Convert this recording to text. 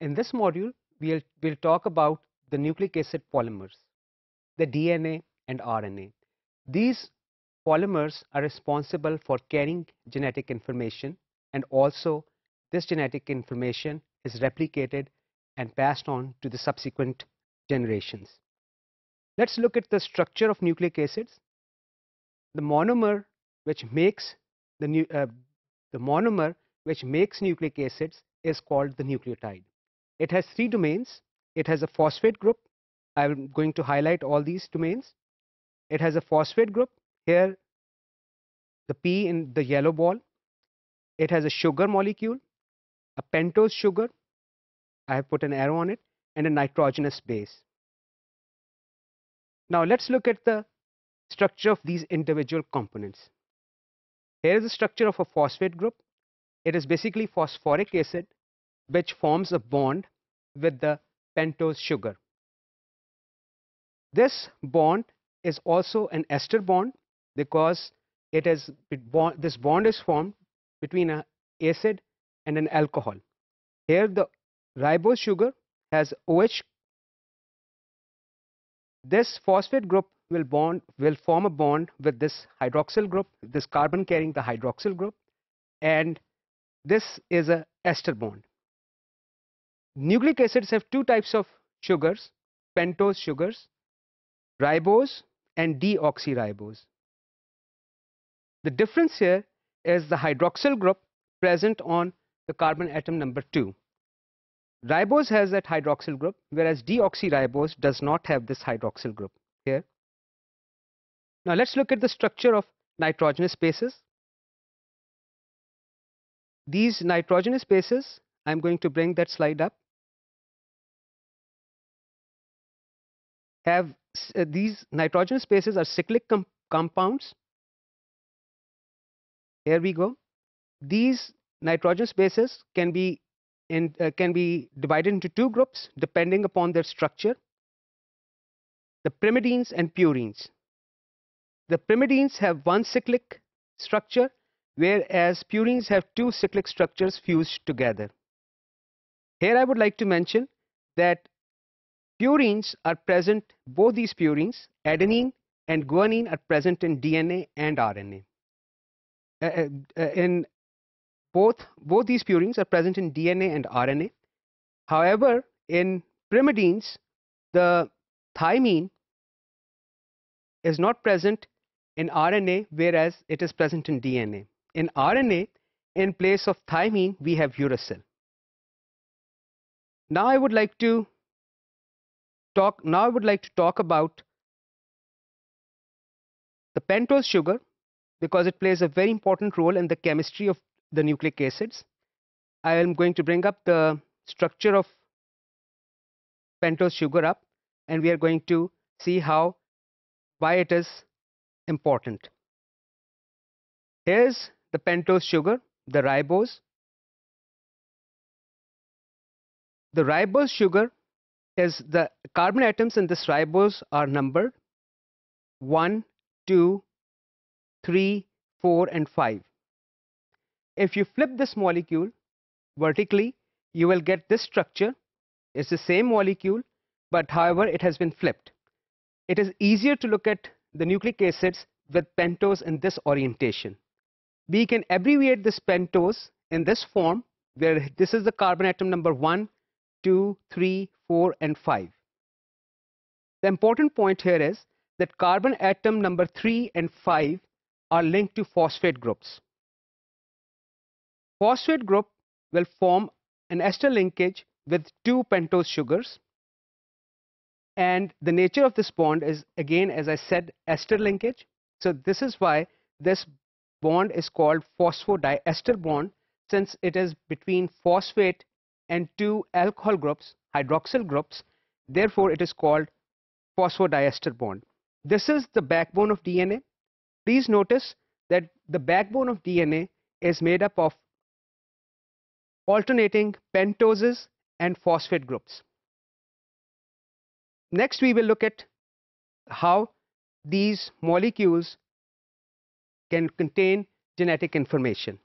in this module, we'll, we'll talk about the nucleic acid polymers, the DNA and RNA. These polymers are responsible for carrying genetic information and also this genetic information is replicated and passed on to the subsequent generations. Let's look at the structure of nucleic acids. The monomer which makes the, uh, the monomer which makes nucleic acids is called the nucleotide. It has three domains. It has a phosphate group. I'm going to highlight all these domains. It has a phosphate group. Here, the P in the yellow ball. It has a sugar molecule, a pentose sugar. I have put an arrow on it, and a nitrogenous base. Now let's look at the structure of these individual components. Here is the structure of a phosphate group. It is basically phosphoric acid which forms a bond with the pentose sugar. This bond is also an ester bond because it is this bond is formed between an acid and an alcohol. Here the ribose sugar has OH. This phosphate group will bond will form a bond with this hydroxyl group, this carbon carrying the hydroxyl group, and this is a ester bond. Nucleic acids have two types of sugars, pentose sugars, ribose and deoxyribose. The difference here is the hydroxyl group present on the carbon atom number 2. Ribose has that hydroxyl group whereas deoxyribose does not have this hydroxyl group here. Now let's look at the structure of nitrogenous bases. These nitrogenous bases, I'm going to bring that slide up, have uh, these nitrogen bases are cyclic com compounds. Here we go. These nitrogen bases can be in, uh, can be divided into two groups depending upon their structure. The pyrimidines and purines. The pyrimidines have one cyclic structure, whereas purines have two cyclic structures fused together. Here I would like to mention that purines are present, both these purines, adenine and guanine are present in DNA and RNA. Uh, uh, uh, in both, both these purines are present in DNA and RNA. However, in pyrimidines, the thymine is not present in RNA, whereas it is present in DNA. In RNA, in place of thymine, we have uracil. Now I would like to talk, now I would like to talk about the pentose sugar because it plays a very important role in the chemistry of the nucleic acids. I am going to bring up the structure of pentose sugar up and we are going to see how why it is important. Here's the pentose sugar, the ribose. The ribose sugar is the carbon atoms in this ribose are numbered 1, 2, 3, 4 and 5. If you flip this molecule vertically, you will get this structure. It's the same molecule, but however, it has been flipped. It is easier to look at the nucleic acids with pentose in this orientation. We can abbreviate this pentose in this form where this is the carbon atom number 1, 2, 3, 4 and 5. The important point here is that carbon atom number 3 and 5 are linked to phosphate groups. Phosphate group will form an ester linkage with two pentose sugars and the nature of this bond is again as I said ester linkage so this is why this bond is called phosphodiester bond since it is between phosphate and two alcohol groups hydroxyl groups. Therefore it is called phosphodiester bond. This is the backbone of DNA please notice that the backbone of DNA is made up of alternating pentoses and phosphate groups. Next, we will look at how these molecules can contain genetic information.